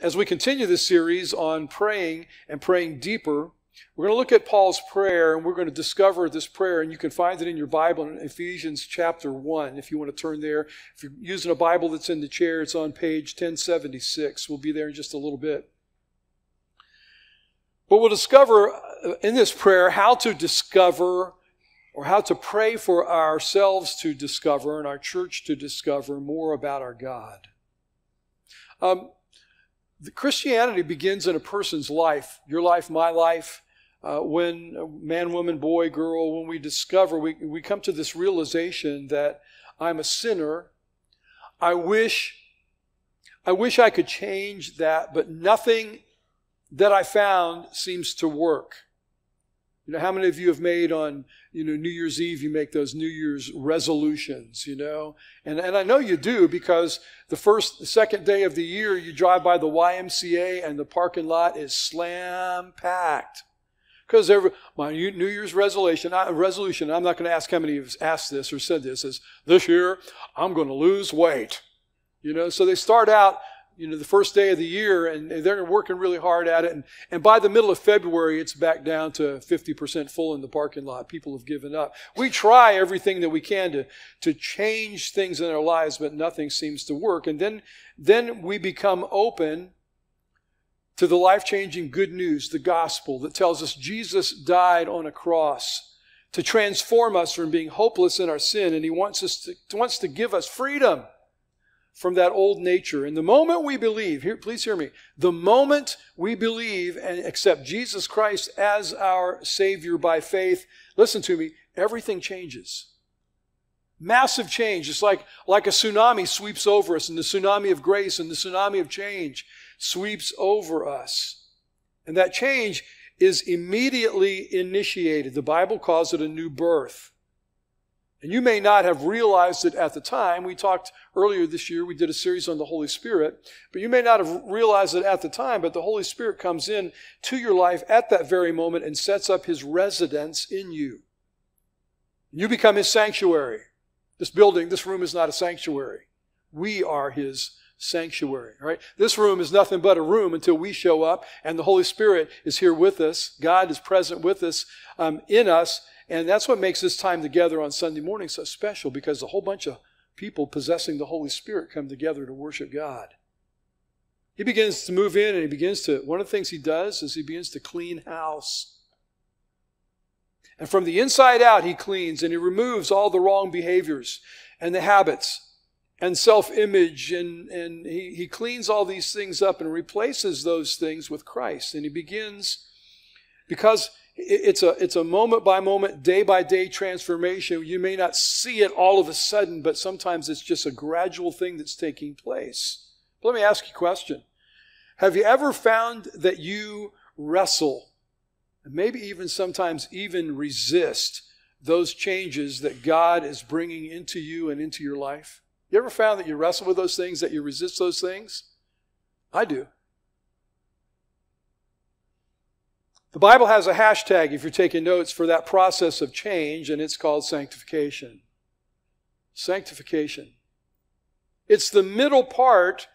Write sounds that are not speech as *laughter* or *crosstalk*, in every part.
as we continue this series on praying and praying deeper, we're going to look at Paul's prayer and we're going to discover this prayer. And you can find it in your Bible in Ephesians chapter 1 if you want to turn there. If you're using a Bible that's in the chair, it's on page 1076. We'll be there in just a little bit. But we'll discover uh, in this prayer how to discover or how to pray for ourselves to discover and our church to discover more about our God. Um, Christianity begins in a person's life, your life, my life. Uh, when man, woman, boy, girl, when we discover, we, we come to this realization that I'm a sinner. I wish, I wish I could change that, but nothing that I found seems to work. You know, how many of you have made on, you know, New Year's Eve, you make those New Year's resolutions, you know? And, and I know you do because the first, the second day of the year, you drive by the YMCA and the parking lot is slam packed. Because every, my New Year's resolution, I, resolution, I'm not going to ask how many of you asked this or said this, is this year, I'm going to lose weight. You know, so they start out you know, the first day of the year and they're working really hard at it. And, and by the middle of February, it's back down to 50% full in the parking lot. People have given up. We try everything that we can to, to change things in our lives, but nothing seems to work. And then, then we become open to the life changing good news, the gospel that tells us Jesus died on a cross to transform us from being hopeless in our sin. And he wants us to, wants to give us freedom from that old nature. And the moment we believe, here, please hear me, the moment we believe and accept Jesus Christ as our Savior by faith, listen to me, everything changes. Massive change. It's like, like a tsunami sweeps over us, and the tsunami of grace and the tsunami of change sweeps over us. And that change is immediately initiated. The Bible calls it a new birth. And you may not have realized it at the time. We talked earlier this year, we did a series on the Holy Spirit, but you may not have realized it at the time, but the Holy Spirit comes in to your life at that very moment and sets up his residence in you. You become his sanctuary. This building, this room is not a sanctuary. We are his sanctuary, right? This room is nothing but a room until we show up and the Holy Spirit is here with us. God is present with us, um, in us, and that's what makes this time together on Sunday morning so special because a whole bunch of people possessing the Holy Spirit come together to worship God. He begins to move in and he begins to, one of the things he does is he begins to clean house. And from the inside out, he cleans and he removes all the wrong behaviors and the habits and self image. And, and he, he cleans all these things up and replaces those things with Christ. And he begins, because it's a, it's a moment by moment, day by day transformation. You may not see it all of a sudden, but sometimes it's just a gradual thing that's taking place. But let me ask you a question. Have you ever found that you wrestle, and maybe even sometimes even resist those changes that God is bringing into you and into your life? You ever found that you wrestle with those things, that you resist those things? I do. The Bible has a hashtag, if you're taking notes, for that process of change, and it's called sanctification. Sanctification. It's the middle part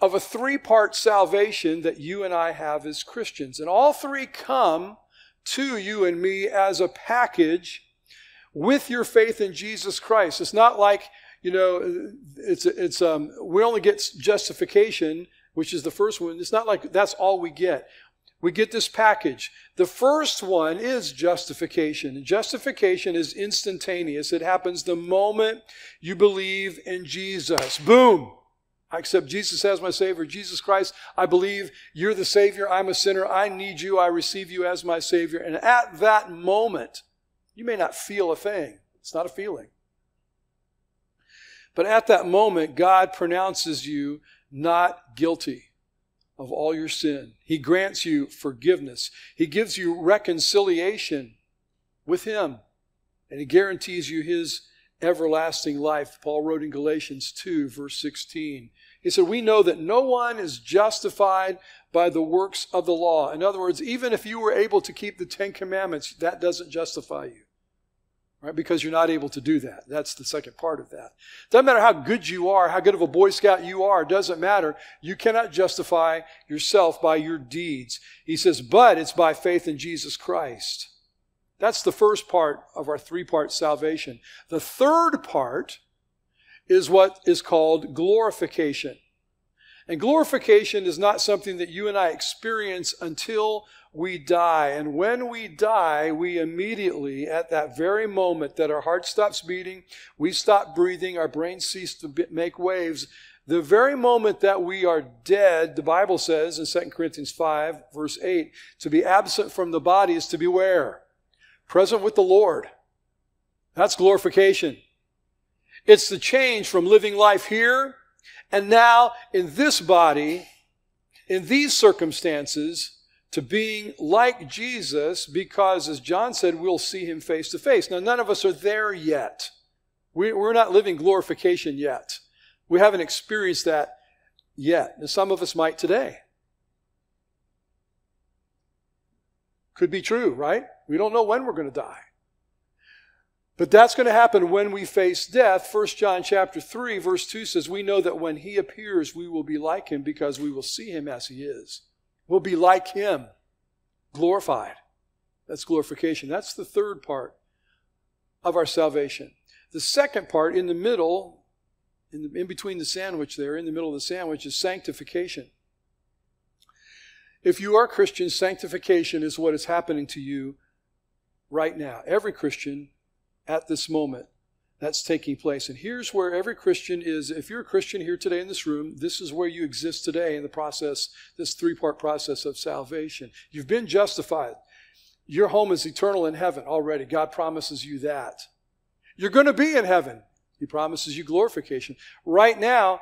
of a three part salvation that you and I have as Christians. And all three come to you and me as a package with your faith in Jesus Christ. It's not like, you know, it's, it's, um, we only get justification, which is the first one. It's not like that's all we get we get this package. The first one is justification. Justification is instantaneous. It happens the moment you believe in Jesus. Boom. I accept Jesus as my Savior. Jesus Christ, I believe you're the Savior. I'm a sinner. I need you. I receive you as my Savior. And at that moment, you may not feel a thing. It's not a feeling. But at that moment, God pronounces you not guilty of all your sin. He grants you forgiveness. He gives you reconciliation with Him. And He guarantees you His everlasting life. Paul wrote in Galatians 2, verse 16. He said, We know that no one is justified by the works of the law. In other words, even if you were able to keep the Ten Commandments, that doesn't justify you. Right? Because you're not able to do that. That's the second part of that. Doesn't matter how good you are, how good of a Boy Scout you are, doesn't matter. You cannot justify yourself by your deeds. He says, but it's by faith in Jesus Christ. That's the first part of our three part salvation. The third part is what is called glorification. And glorification is not something that you and I experience until we die. And when we die, we immediately, at that very moment that our heart stops beating, we stop breathing, our brains cease to make waves, the very moment that we are dead, the Bible says in 2 Corinthians 5, verse 8, to be absent from the body is to be where? Present with the Lord. That's glorification. It's the change from living life here and now in this body, in these circumstances, to being like Jesus because, as John said, we'll see him face to face. Now, none of us are there yet. We, are not living glorification yet. We haven't experienced that yet. And some of us might today. Could be true, right? We don't know when we're going to die. But that's going to happen when we face death. 1 John chapter 3 verse 2 says, "We know that when he appears, we will be like him because we will see him as he is." We'll be like him, glorified. That's glorification. That's the third part of our salvation. The second part, in the middle, in, the, in between the sandwich there, in the middle of the sandwich, is sanctification. If you are Christian, sanctification is what is happening to you right now. Every Christian at this moment that's taking place. And here's where every Christian is. If you're a Christian here today in this room, this is where you exist today in the process, this three part process of salvation. You've been justified. Your home is eternal in heaven already. God promises you that. You're going to be in heaven. He promises you glorification. Right now,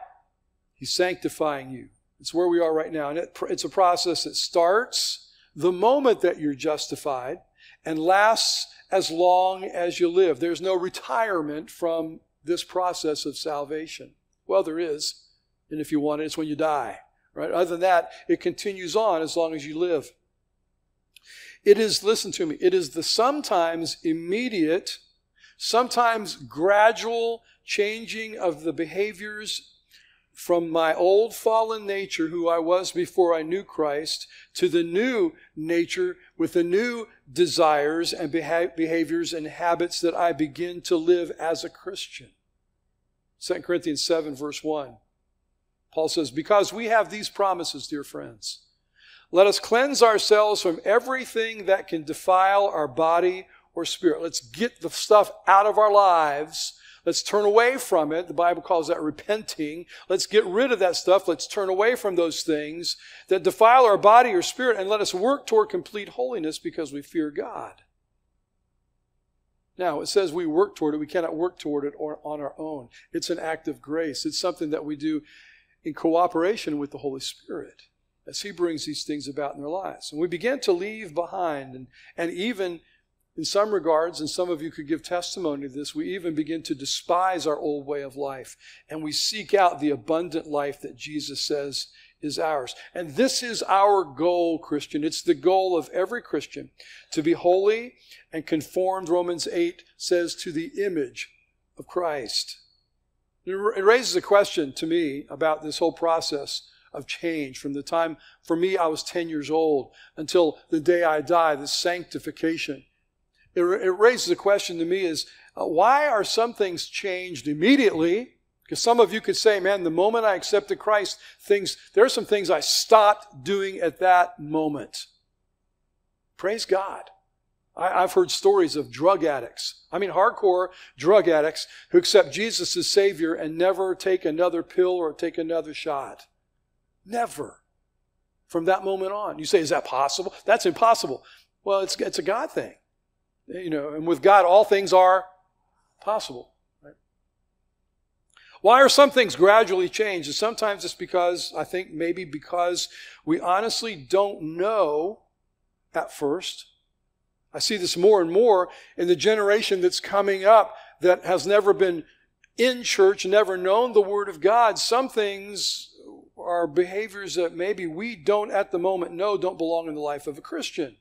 He's sanctifying you. It's where we are right now. And it, it's a process that starts the moment that you're justified and lasts as long as you live. There's no retirement from this process of salvation. Well, there is. And if you want it, it's when you die. Right? Other than that, it continues on as long as you live. It is, listen to me, it is the sometimes immediate, sometimes gradual changing of the behaviors from my old fallen nature, who I was before I knew Christ, to the new nature with the new desires and behaviors and habits that I begin to live as a Christian. 2 Corinthians 7, verse 1. Paul says, Because we have these promises, dear friends, let us cleanse ourselves from everything that can defile our body or spirit. Let's get the stuff out of our lives Let's turn away from it. The Bible calls that repenting. Let's get rid of that stuff. Let's turn away from those things that defile our body or spirit and let us work toward complete holiness because we fear God. Now, it says we work toward it. We cannot work toward it on our own. It's an act of grace. It's something that we do in cooperation with the Holy Spirit as He brings these things about in their lives. And we begin to leave behind and, and even in some regards, and some of you could give testimony to this, we even begin to despise our old way of life and we seek out the abundant life that Jesus says is ours. And this is our goal, Christian. It's the goal of every Christian to be holy and conformed, Romans 8 says, to the image of Christ. It raises a question to me about this whole process of change from the time, for me, I was 10 years old until the day I die, this sanctification it, it raises a question to me is uh, why are some things changed immediately? Because some of you could say, man, the moment I accepted Christ, things, there are some things I stopped doing at that moment. Praise God. I, I've heard stories of drug addicts. I mean, hardcore drug addicts who accept Jesus as Savior and never take another pill or take another shot. Never. From that moment on. You say, is that possible? That's impossible. Well, it's, it's a God thing. You know, and with God, all things are possible. Right? Why are some things gradually changed? And sometimes it's because, I think maybe because we honestly don't know at first. I see this more and more in the generation that's coming up that has never been in church, never known the Word of God. Some things are behaviors that maybe we don't at the moment know don't belong in the life of a Christian.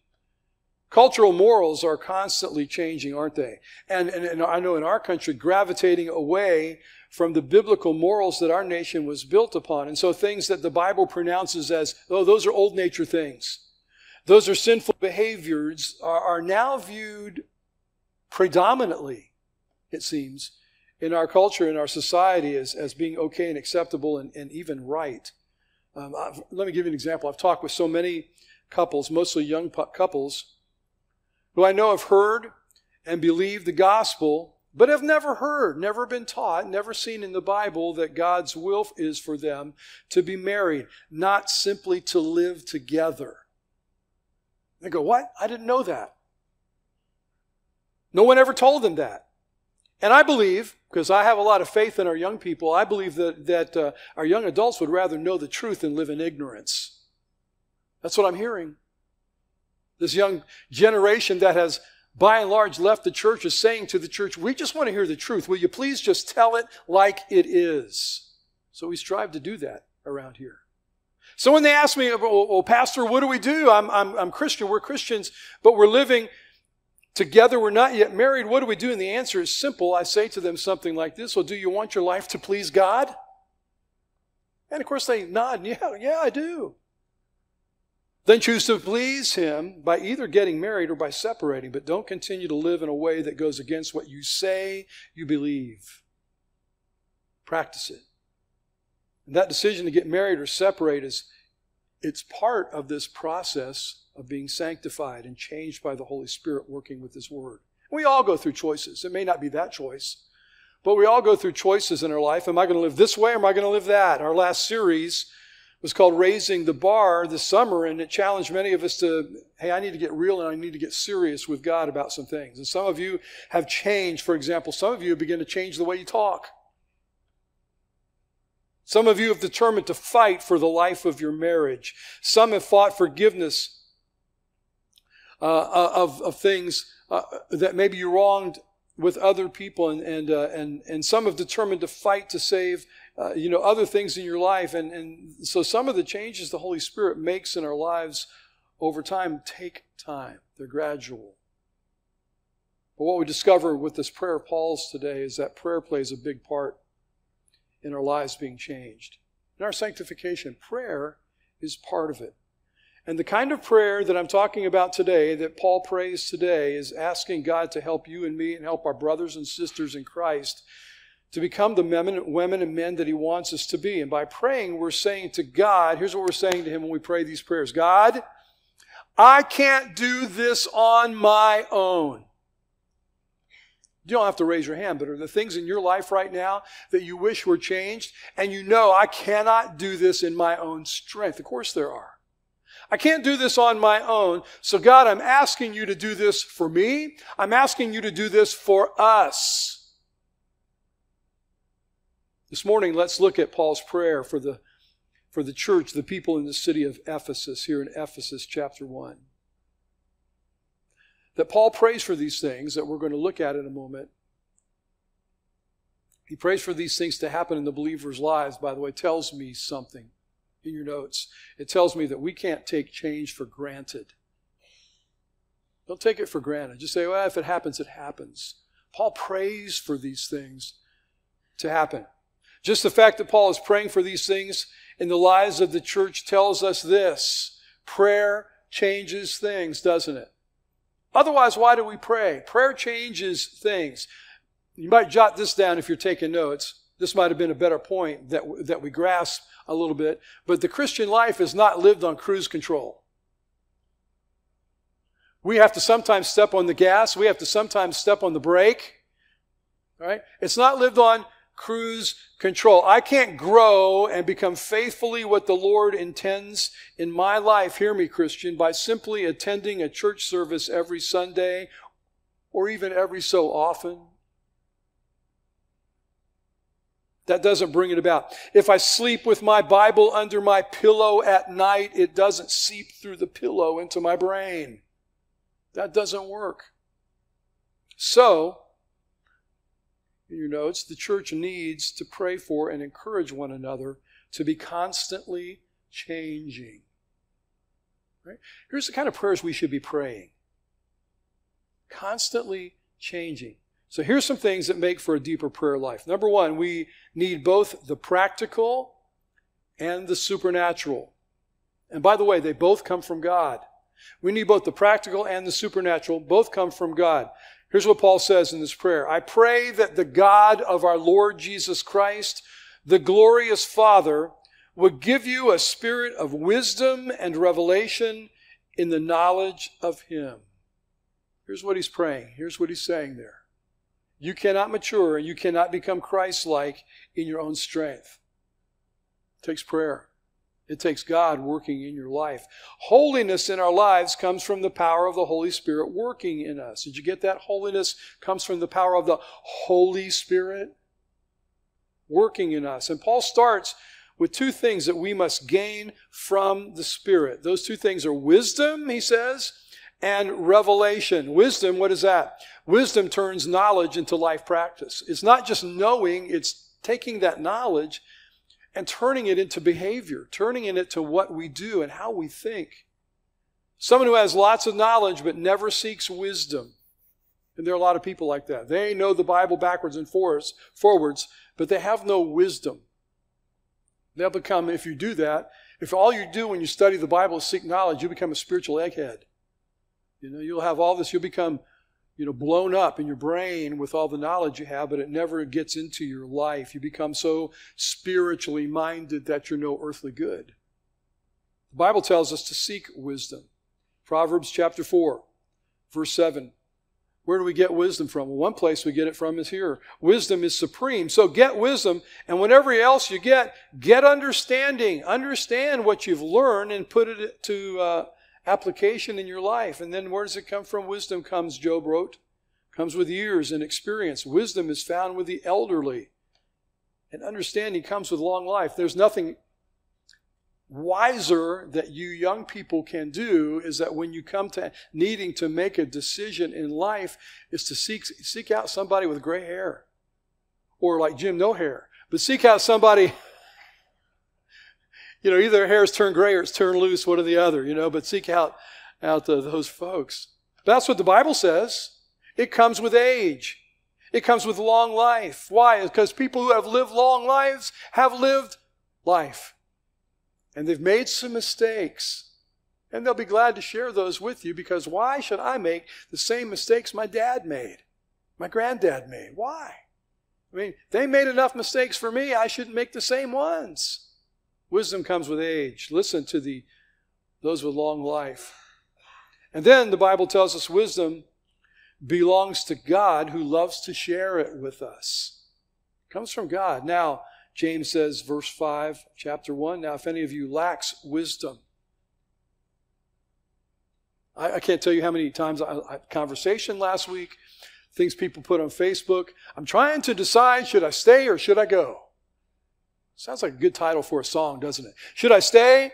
Cultural morals are constantly changing, aren't they? And, and, and, I know in our country, gravitating away from the biblical morals that our nation was built upon. And so things that the Bible pronounces as, oh, those are old nature things, those are sinful behaviors, are, are now viewed predominantly, it seems, in our culture, in our society, as, as being okay and acceptable and, and even right. Um, let me give you an example. I've talked with so many couples, mostly young couples, who I know have heard and believed the gospel, but have never heard, never been taught, never seen in the Bible that God's will is for them to be married, not simply to live together. They go, What? I didn't know that. No one ever told them that. And I believe, because I have a lot of faith in our young people, I believe that, that uh, our young adults would rather know the truth than live in ignorance. That's what I'm hearing. This young generation that has by and large left the church is saying to the church, we just want to hear the truth. Will you please just tell it like it is? So we strive to do that around here. So when they ask me, well, well Pastor, what do we do? I'm, I'm, I'm Christian. We're Christians, but we're living together. We're not yet married. What do we do? And the answer is simple. I say to them something like this. Well, do you want your life to please God? And of course they nod. Yeah, yeah, I do. Then choose to please Him by either getting married or by separating, but don't continue to live in a way that goes against what you say you believe. Practice it. And that decision to get married or separate is it's part of this process of being sanctified and changed by the Holy Spirit working with His Word. We all go through choices. It may not be that choice, but we all go through choices in our life. Am I going to live this way or am I going to live that? Our last series was called Raising the Bar this summer, and it challenged many of us to, hey, I need to get real and I need to get serious with God about some things. And some of you have changed. For example, some of you have begun to change the way you talk. Some of you have determined to fight for the life of your marriage. Some have fought forgiveness uh, uh of, of things uh, that maybe you wronged with other people, and, and, uh, and, and some have determined to fight to save uh, you know, other things in your life. And, and so some of the changes the Holy Spirit makes in our lives over time take time, they're gradual. But what we discover with this prayer of Paul's today is that prayer plays a big part in our lives being changed. In our sanctification, prayer is part of it. And the kind of prayer that I'm talking about today, that Paul prays today, is asking God to help you and me and help our brothers and sisters in Christ to become the women and men that He wants us to be. And by praying, we're saying to God, here's what we're saying to Him when we pray these prayers God, I can't do this on my own. You don't have to raise your hand, but are there things in your life right now that you wish were changed? And you know, I cannot do this in my own strength. Of course, there are. I can't do this on my own. So, God, I'm asking you to do this for me. I'm asking you to do this for us. This morning, let's look at Paul's prayer for the, for the church, the people in the city of Ephesus, here in Ephesus chapter 1. That Paul prays for these things that we're going to look at in a moment. He prays for these things to happen in the believers' lives, by the way, tells me something in your notes. It tells me that we can't take change for granted. Don't take it for granted. Just say, well, if it happens, it happens. Paul prays for these things to happen. Just the fact that Paul is praying for these things in the lives of the church tells us this prayer changes things, doesn't it? Otherwise, why do we pray? Prayer changes things. You might jot this down if you're taking notes. This might have been a better point that, that we grasp a little bit. But the Christian life is not lived on cruise control. We have to sometimes step on the gas. We have to sometimes step on the brake. Right? It's not lived on cruise control. I can't grow and become faithfully what the Lord intends in my life, hear me, Christian, by simply attending a church service every Sunday or even every so often. That doesn't bring it about. If I sleep with my Bible under my pillow at night, it doesn't seep through the pillow into my brain. That doesn't work. So, in your notes, the church needs to pray for and encourage one another to be constantly changing. Right? Here's the kind of prayers we should be praying. constantly changing. So here's some things that make for a deeper prayer life. Number one, we need both the practical and the supernatural. And by the way, they both come from God. We need both the practical and the supernatural. Both come from God. Here's what Paul says in this prayer. I pray that the God of our Lord Jesus Christ, the glorious Father, would give you a spirit of wisdom and revelation in the knowledge of Him. Here's what he's praying. Here's what he's saying there. You cannot mature and you cannot become Christ like in your own strength. It takes prayer. It takes God working in your life. Holiness in our lives comes from the power of the Holy Spirit working in us. Did you get that? Holiness comes from the power of the Holy Spirit working in us. And Paul starts with two things that we must gain from the Spirit. Those two things are wisdom, he says, and revelation. Wisdom, what is that? Wisdom turns knowledge into life practice. It's not just knowing, it's taking that knowledge and turning it into behavior, turning it into what we do and how we think. Someone who has lots of knowledge but never seeks wisdom. And there are a lot of people like that. They know the Bible backwards and forwards, but they have no wisdom. They'll become, if you do that, if all you do when you study the Bible is seek knowledge, you become a spiritual egghead. You know, you'll have all this, you'll become, you know, blown up in your brain with all the knowledge you have, but it never gets into your life. You become so spiritually minded that you're no earthly good. The Bible tells us to seek wisdom. Proverbs chapter 4, verse 7. Where do we get wisdom from? Well, one place we get it from is here. Wisdom is supreme. So get wisdom, and whatever else you get, get understanding. Understand what you've learned and put it to uh, application in your life. And then where does it come from? Wisdom comes, Job wrote, comes with years and experience. Wisdom is found with the elderly. And understanding comes with long life. There's nothing wiser that you young people can do is that when you come to needing to make a decision in life is to seek seek out somebody with gray hair or like Jim no hair but seek out somebody you know, either hair's turn gray or it's turned loose, one or the other, you know, but seek out, out the, those folks. That's what the Bible says. It comes with age. It comes with long life. Why? Because people who have lived long lives have lived life. And they've made some mistakes. And they'll be glad to share those with you because why should I make the same mistakes my dad made, my granddad made? Why? I mean, they made enough mistakes for me, I shouldn't make the same ones. Wisdom comes with age. Listen to the those with long life. And then the Bible tells us wisdom belongs to God who loves to share it with us. It comes from God. Now, James says, verse 5, chapter 1, now if any of you lacks wisdom, I, I can't tell you how many times I, I conversation last week, things people put on Facebook. I'm trying to decide should I stay or should I go? Sounds like a good title for a song, doesn't it? Should I stay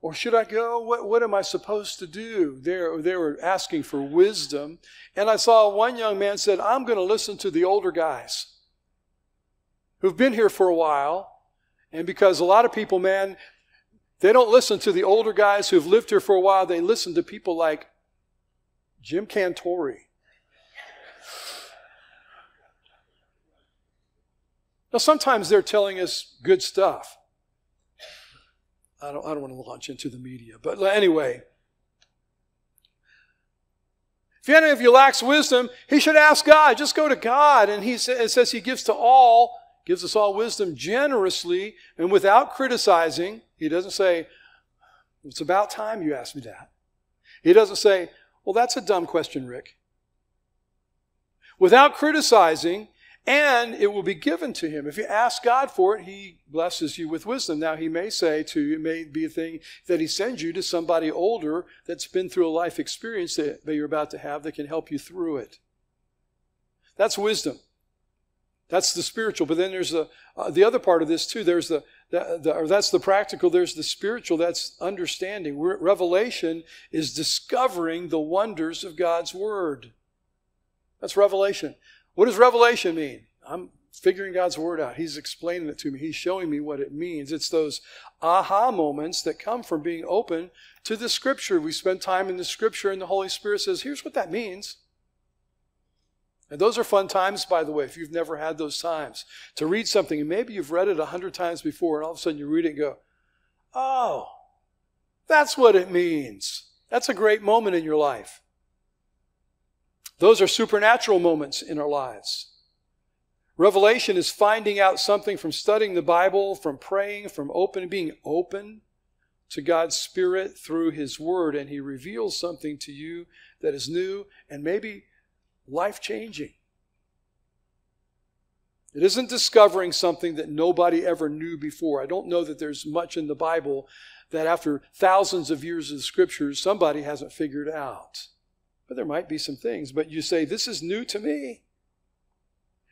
or should I go? What, what am I supposed to do? They, they were asking for wisdom. And I saw one young man said, I'm going to listen to the older guys who've been here for a while. And because a lot of people, man, they don't listen to the older guys who've lived here for a while. They listen to people like Jim Cantore Now, sometimes they're telling us good stuff. I don't, I don't want to launch into the media, but anyway. If any of you lacks wisdom, he should ask God. Just go to God. And he says he gives to all, gives us all wisdom generously and without criticizing. He doesn't say, it's about time you asked me that. He doesn't say, well, that's a dumb question, Rick. Without criticizing, and it will be given to him. If you ask God for it, he blesses you with wisdom. Now, he may say to you, it may be a thing that he sends you to somebody older that's been through a life experience that, that you're about to have that can help you through it. That's wisdom. That's the spiritual. But then there's the, uh, the other part of this too. There's the, the, the, or that's the practical. There's the spiritual. That's understanding. Revelation is discovering the wonders of God's word. That's revelation. What does revelation mean? I'm figuring God's word out. He's explaining it to me. He's showing me what it means. It's those aha moments that come from being open to the scripture. We spend time in the scripture and the Holy Spirit says, here's what that means. And those are fun times, by the way, if you've never had those times. To read something, and maybe you've read it a hundred times before, and all of a sudden you read it and go, oh, that's what it means. That's a great moment in your life. Those are supernatural moments in our lives. Revelation is finding out something from studying the Bible, from praying, from open, being open to God's Spirit through His Word, and He reveals something to you that is new and maybe life changing. It isn't discovering something that nobody ever knew before. I don't know that there's much in the Bible that after thousands of years of scriptures, somebody hasn't figured out. There might be some things. But you say, This is new to me.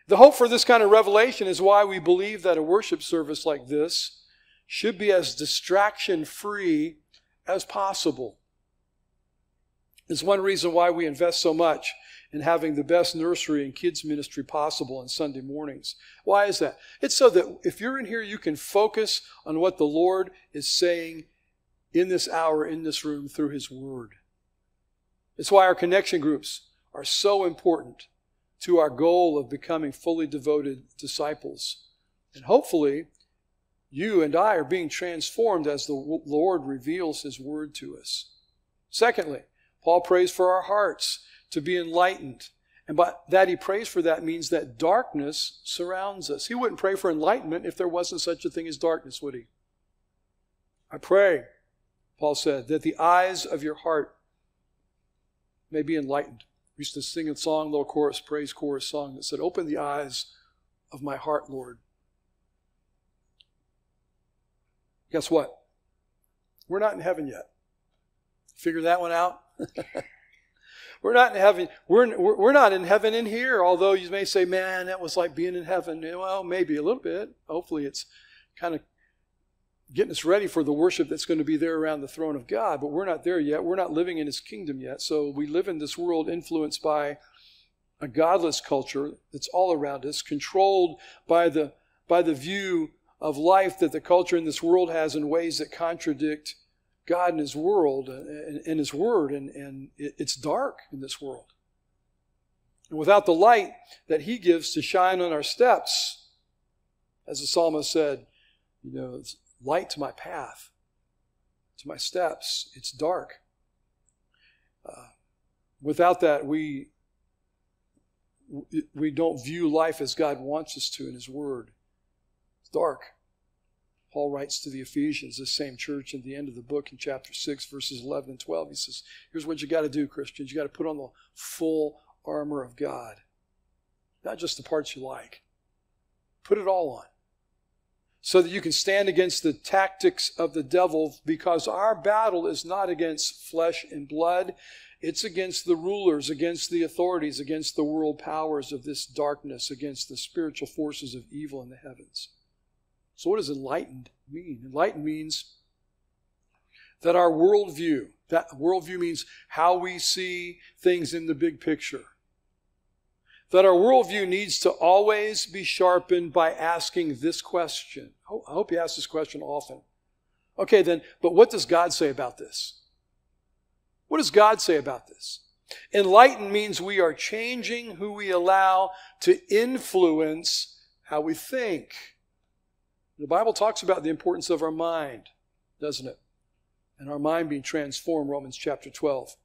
The hope for this kind of revelation is why we believe that a worship service like this should be as distraction free as possible. It's one reason why we invest so much in having the best nursery and kids ministry possible on Sunday mornings. Why is that? It's so that if you're in here, you can focus on what the Lord is saying in this hour, in this room, through His Word. It's why our connection groups are so important to our goal of becoming fully devoted disciples. And hopefully, you and I are being transformed as the Lord reveals His Word to us. Secondly, Paul prays for our hearts to be enlightened. And by that he prays for that means that darkness surrounds us. He wouldn't pray for enlightenment if there wasn't such a thing as darkness, would he? I pray, Paul said, that the eyes of your heart may be enlightened. We used to sing a song, little chorus, praise chorus song that said, Open the eyes of my heart, Lord. Guess what? We're not in heaven yet. Figure that one out? *laughs* We're not in heaven. We're, we're not in heaven in here, although you may say, man, that was like being in heaven. Well, maybe a little bit. Hopefully, it's kind of getting us ready for the worship that's going to be there around the throne of God. But we're not there yet. We're not living in his kingdom yet. So we live in this world influenced by a godless culture that's all around us, controlled by the, by the view of life that the culture in this world has in ways that contradict God and His world and, and His Word, and, and it's dark in this world. And without the light that He gives to shine on our steps, as the psalmist said, you know, light to my path, to my steps. It's dark. Uh, without that, we we don't view life as God wants us to in His Word. It's dark. Paul writes to the Ephesians, this same church, at the end of the book in chapter 6, verses 11 and 12. He says, Here's what you got to do, Christians. You got to put on the full armor of God, not just the parts you like. Put it all on so that you can stand against the tactics of the devil because our battle is not against flesh and blood. It's against the rulers, against the authorities, against the world powers of this darkness, against the spiritual forces of evil in the heavens. So, what does enlightened mean? Enlightened means that our worldview, that worldview means how we see things in the big picture. That our worldview needs to always be sharpened by asking this question. I hope you ask this question often. Okay, then, but what does God say about this? What does God say about this? Enlightened means we are changing who we allow to influence how we think. The Bible talks about the importance of our mind, doesn't it? And our mind being transformed, Romans chapter 12,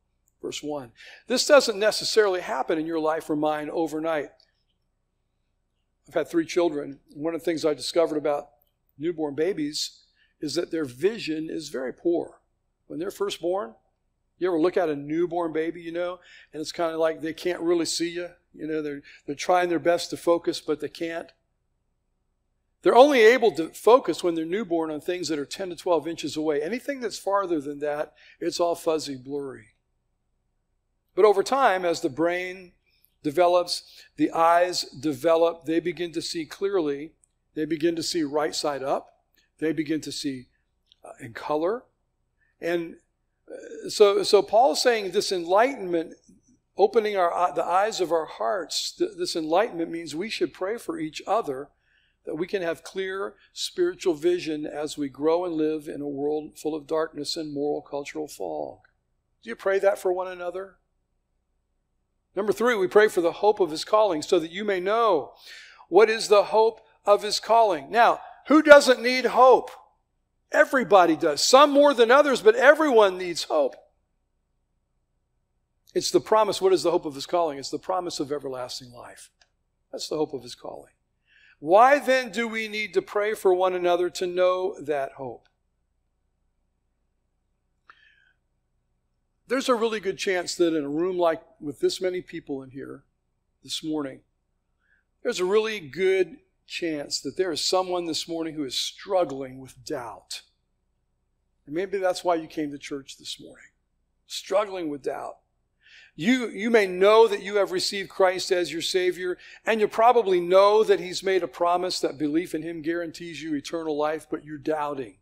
verse 1. This doesn't necessarily happen in your life or mine overnight. I've had three children. One of the things I discovered about newborn babies is that their vision is very poor. When they're first born, you ever look at a newborn baby, you know, and it's kind of like they can't really see you. You know, they're, they're trying their best to focus, but they can't. They're only able to focus when they're newborn on things that are 10 to 12 inches away. Anything that's farther than that, it's all fuzzy, blurry. But over time, as the brain develops, the eyes develop, they begin to see clearly. They begin to see right side up. They begin to see uh, in color. And uh, so, so Paul's saying this enlightenment, opening our, uh, the eyes of our hearts, this enlightenment means we should pray for each other that we can have clear spiritual vision as we grow and live in a world full of darkness and moral cultural fog. Do you pray that for one another? Number three, we pray for the hope of his calling so that you may know what is the hope of his calling. Now, who doesn't need hope? Everybody does. Some more than others, but everyone needs hope. It's the promise. What is the hope of his calling? It's the promise of everlasting life. That's the hope of his calling. Why then do we need to pray for one another to know that hope? There's a really good chance that in a room like with this many people in here this morning, there's a really good chance that there is someone this morning who is struggling with doubt. And maybe that's why you came to church this morning, struggling with doubt. You, you may know that you have received Christ as your Savior, and you probably know that He's made a promise that belief in Him guarantees you eternal life, but you're doubting.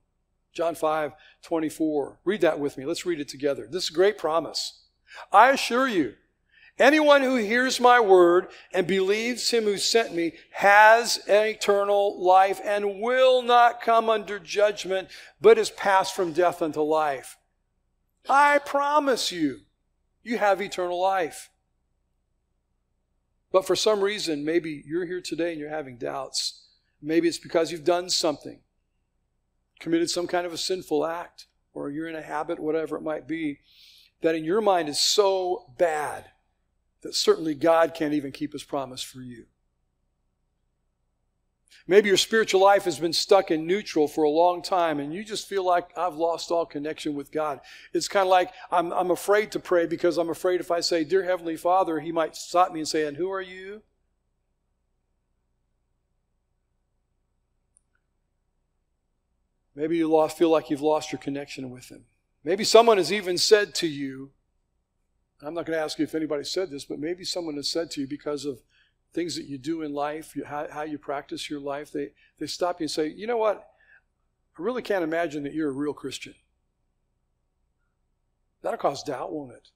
John 5, 24. Read that with me. Let's read it together. This is a great promise. I assure you, anyone who hears my word and believes him who sent me has an eternal life and will not come under judgment, but is passed from death unto life. I promise you, you have eternal life. But for some reason, maybe you're here today and you're having doubts. Maybe it's because you've done something committed some kind of a sinful act, or you're in a habit, whatever it might be, that in your mind is so bad that certainly God can't even keep his promise for you. Maybe your spiritual life has been stuck in neutral for a long time and you just feel like I've lost all connection with God. It's kind of like I'm, I'm afraid to pray because I'm afraid if I say, Dear Heavenly Father, He might stop me and say, And who are you? Maybe you lost, feel like you've lost your connection with Him. Maybe someone has even said to you, I'm not going to ask you if anybody said this, but maybe someone has said to you because of things that you do in life, how, how you practice your life, they, they stop you and say, you know what? I really can't imagine that you're a real Christian. That'll cause doubt, won't it?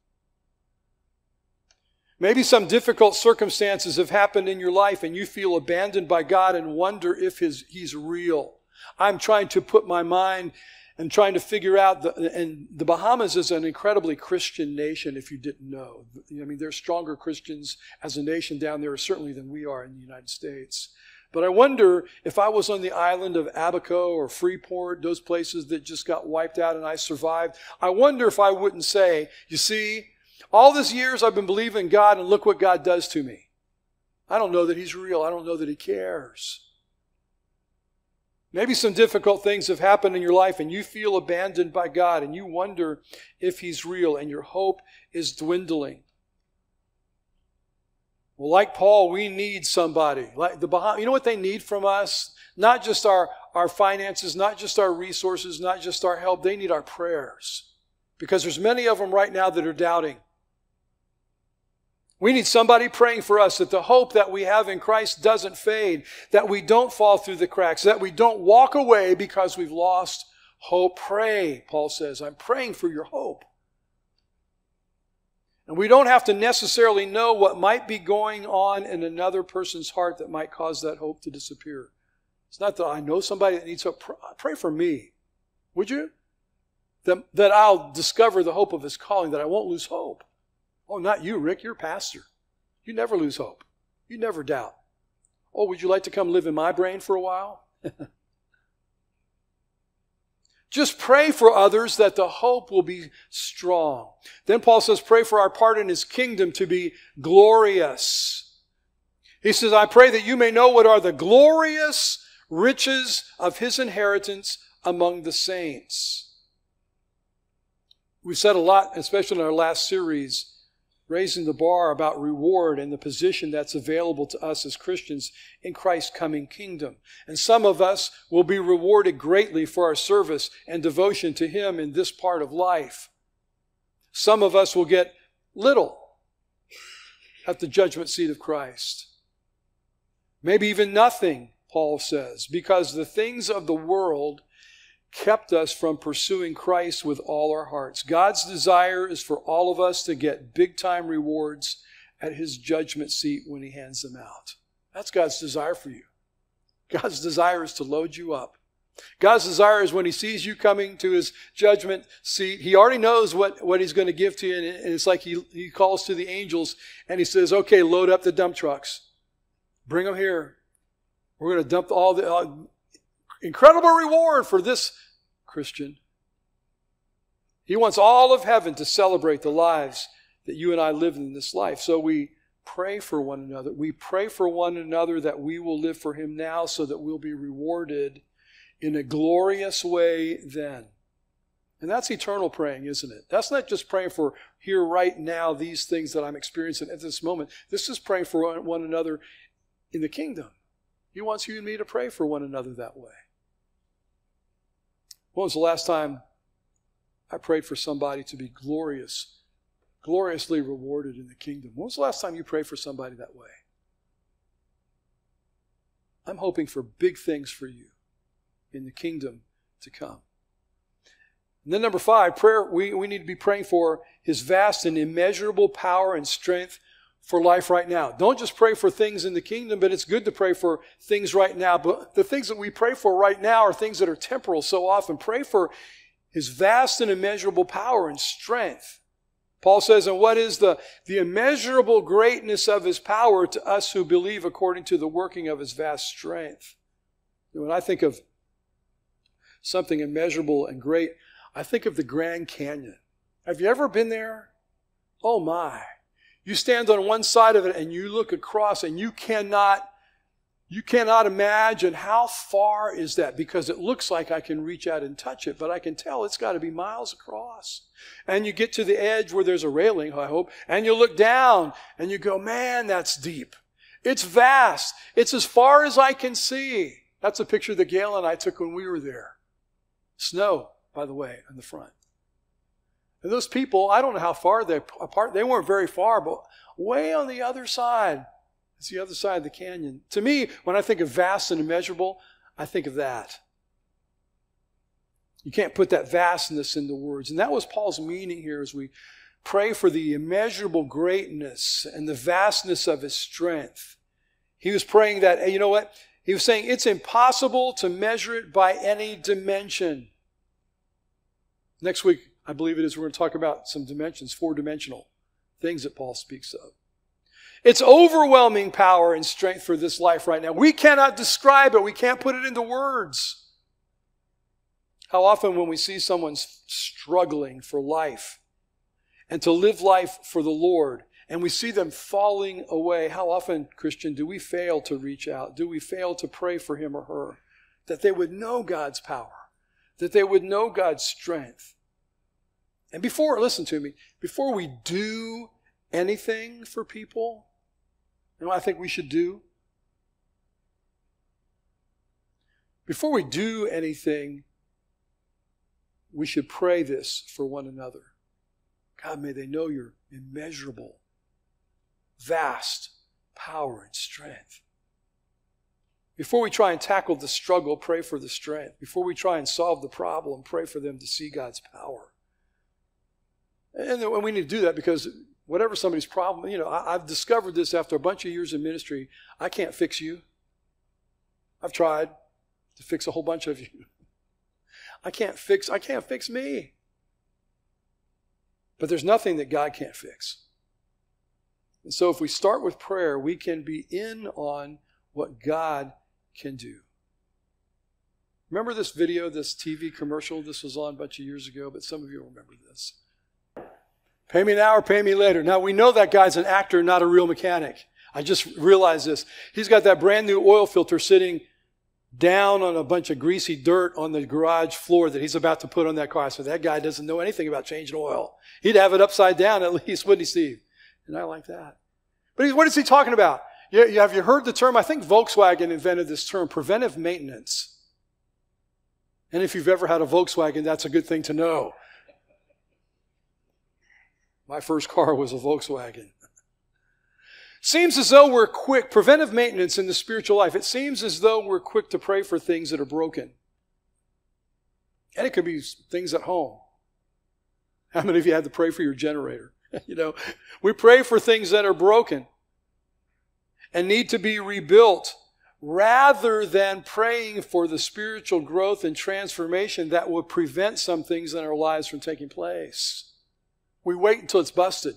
Maybe some difficult circumstances have happened in your life and you feel abandoned by God and wonder if his, He's real. I'm trying to put my mind and trying to figure out the, and the Bahamas is an incredibly Christian nation if you didn't know. I mean, there's stronger Christians as a nation down there certainly than we are in the United States. But I wonder if I was on the island of Abaco or Freeport, those places that just got wiped out and I survived, I wonder if I wouldn't say, you see, all these years I've been believing God and look what God does to me. I don't know that He's real. I don't know that He cares. Maybe some difficult things have happened in your life and you feel abandoned by God and you wonder if He's real and your hope is dwindling. Well, like Paul, we need somebody. Like the Baham- you know what they need from us? Not just our, our finances, not just our resources, not just our help. They need our prayers. Because there's many of them right now that are doubting. We need somebody praying for us that the hope that we have in Christ doesn't fade, that we don't fall through the cracks, that we don't walk away because we've lost hope. Pray, Paul says. I'm praying for your hope. And we don't have to necessarily know what might be going on in another person's heart that might cause that hope to disappear. It's not that I know somebody that needs hope. Pray for me. Would you? That, that I'll discover the hope of his calling, that I won't lose hope. Oh, not you, Rick. You're a pastor. You never lose hope. You never doubt. Oh, would you like to come live in my brain for a while? *laughs* Just pray for others that the hope will be strong. Then Paul says, pray for our part in his kingdom to be glorious. He says, I pray that you may know what are the glorious riches of his inheritance among the saints. We've said a lot, especially in our last series, raising the bar about reward and the position that's available to us as Christians in Christ's coming kingdom. And some of us will be rewarded greatly for our service and devotion to Him in this part of life. Some of us will get little at the judgment seat of Christ. Maybe even nothing, Paul says, because the things of the world kept us from pursuing Christ with all our hearts. God's desire is for all of us to get big time rewards at his judgment seat when he hands them out. That's God's desire for you. God's desire is to load you up God's desire is when he sees you coming to his judgment seat, he already knows what, what he's going to give to you. And it's like he, he calls to the angels and he says, okay, load up the dump trucks. Bring them here. We're going to dump all the uh, incredible reward for this Christian. He wants all of heaven to celebrate the lives that you and I live in this life. So we pray for one another. We pray for one another that we will live for him now so that we'll be rewarded in a glorious way then. And that's eternal praying, isn't it? That's not just praying for here, right now, these things that I'm experiencing at this moment. This is praying for one another in the kingdom. He wants you and me to pray for one another that way. When was the last time I prayed for somebody to be glorious, gloriously rewarded in the kingdom? When was the last time you prayed for somebody that way? I'm hoping for big things for you in the kingdom to come. And then, number five, prayer, we, we need to be praying for his vast and immeasurable power and strength for life right now. Don't just pray for things in the kingdom, but it's good to pray for things right now. But the things that we pray for right now are things that are temporal so often. Pray for his vast and immeasurable power and strength. Paul says, and what is the, the immeasurable greatness of his power to us who believe according to the working of his vast strength? When I think of something immeasurable and great, I think of the Grand Canyon. Have you ever been there? Oh my. You stand on one side of it and you look across and you cannot you cannot imagine how far is that because it looks like I can reach out and touch it, but I can tell it's got to be miles across. And you get to the edge where there's a railing, I hope, and you look down and you go, man, that's deep. It's vast. It's as far as I can see. That's a picture that Gail and I took when we were there. Snow, by the way, in the front. And those people, I don't know how far they're apart. They weren't very far, but way on the other side. It's the other side of the canyon. To me, when I think of vast and immeasurable, I think of that. You can't put that vastness into words. And that was Paul's meaning here as we pray for the immeasurable greatness and the vastness of his strength. He was praying that, you know what? He was saying it's impossible to measure it by any dimension. Next week, I believe it is, we're going to talk about some dimensions, four dimensional things that Paul speaks of. It's overwhelming power and strength for this life right now. We cannot describe it, we can't put it into words. How often, when we see someone struggling for life and to live life for the Lord, and we see them falling away, how often, Christian, do we fail to reach out? Do we fail to pray for him or her? That they would know God's power, that they would know God's strength. And before, listen to me, before we do anything for people, you know I think we should do? Before we do anything, we should pray this for one another. God, may they know your immeasurable vast power and strength. Before we try and tackle the struggle, pray for the strength. Before we try and solve the problem, pray for them to see God's power. And we need to do that because whatever somebody's problem, you know, I've discovered this after a bunch of years in ministry. I can't fix you. I've tried to fix a whole bunch of you. I can't fix, I can't fix me. But there's nothing that God can't fix. And so if we start with prayer, we can be in on what God can do. Remember this video, this TV commercial? This was on a bunch of years ago, but some of you remember this. Pay me now or pay me later. Now we know that guy's an actor, not a real mechanic. I just realized this. He's got that brand new oil filter sitting down on a bunch of greasy dirt on the garage floor that he's about to put on that car. So that guy doesn't know anything about changing oil. He'd have it upside down at *laughs* least, wouldn't he, Steve? And I like that. But what is he talking about? You, have you heard the term? I think Volkswagen invented this term, preventive maintenance. And if you've ever had a Volkswagen, that's a good thing to know. My first car was a Volkswagen. Seems as though we're quick, preventive maintenance in the spiritual life, it seems as though we're quick to pray for things that are broken. And it could be things at home. How many of you had to pray for your generator? *laughs* you know, we pray for things that are broken and need to be rebuilt. rather than praying for the spiritual growth and transformation that will prevent some things in our lives from taking place. We wait until it's busted.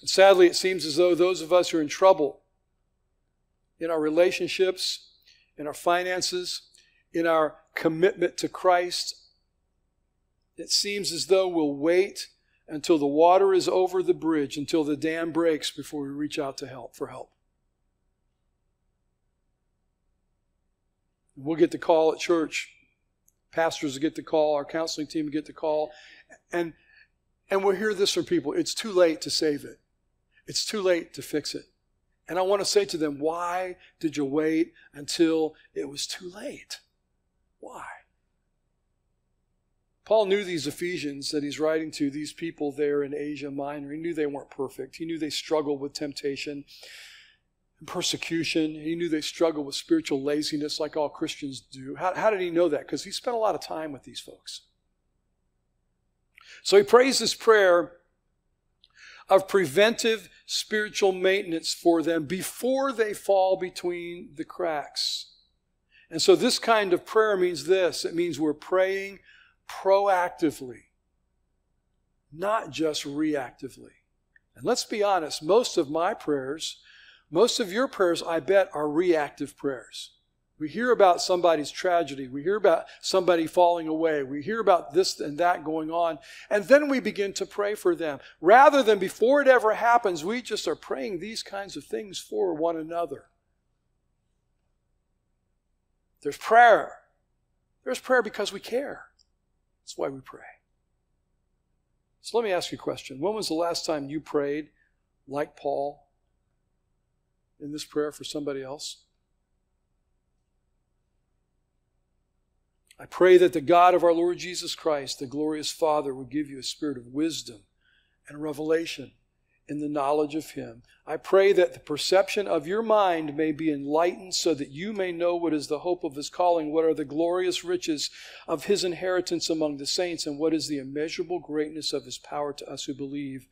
And sadly, it seems as though those of us who are in trouble in our relationships, in our finances, in our commitment to Christ, it seems as though we'll wait until the water is over the bridge, until the dam breaks before we reach out to help for help. We'll get the call at church. Pastors get the call. Our counseling team get the call. And, and we'll hear this from people. It's too late to save it. It's too late to fix it. And I want to say to them, why did you wait until it was too late? Why? Paul knew these Ephesians that he's writing to, these people there in Asia Minor. He knew they weren't perfect. He knew they struggled with temptation and persecution. He knew they struggled with spiritual laziness like all Christians do. How, how did he know that? Because he spent a lot of time with these folks. So he prays this prayer of preventive spiritual maintenance for them before they fall between the cracks. And so this kind of prayer means this it means we're praying proactively, not just reactively. And let's be honest, most of my prayers, most of your prayers, I bet, are reactive prayers. We hear about somebody's tragedy. We hear about somebody falling away. We hear about this and that going on. And then we begin to pray for them. Rather than before it ever happens, we just are praying these kinds of things for one another. There's prayer. There's prayer because we care. That's why we pray. So let me ask you a question. When was the last time you prayed like Paul in this prayer for somebody else? I pray that the God of our Lord Jesus Christ, the glorious Father, would give you a spirit of wisdom and revelation in the knowledge of Him. I pray that the perception of your mind may be enlightened so that you may know what is the hope of His calling, what are the glorious riches of His inheritance among the saints, and what is the immeasurable greatness of His power to us who believe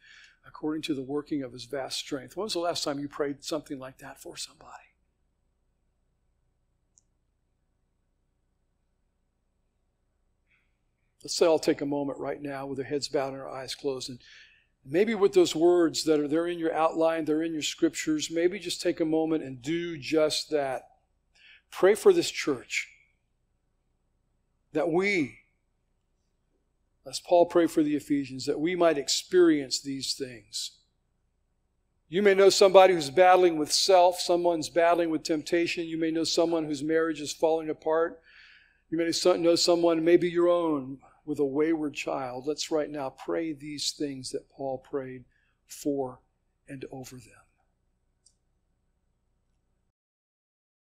according to the working of His vast strength. When was the last time you prayed something like that for somebody? Let's say I'll take a moment right now with our heads bowed and our eyes closed. And maybe with those words that are there in your outline, they're in your scriptures, maybe just take a moment and do just that. Pray for this church. That we, as Paul prayed for the Ephesians, that we might experience these things. You may know somebody who's battling with self, someone's battling with temptation. You may know someone whose marriage is falling apart. You may know someone, maybe your own, with a wayward child, let's right now pray these things that Paul prayed for and over them.